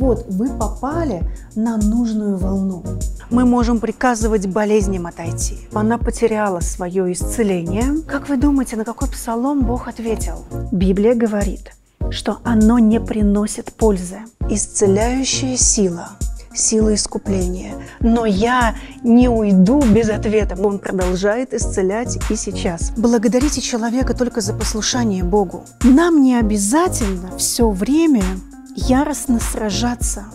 Вот вы попали на нужную волну. Мы можем приказывать болезням отойти. Она потеряла свое исцеление. Как вы думаете, на какой псалом Бог ответил? Библия говорит, что оно не приносит пользы. Исцеляющая сила сила искупления. Но я не уйду без ответа. Он продолжает исцелять и сейчас. Благодарите человека только за послушание Богу. Нам не обязательно все время яростно сражаться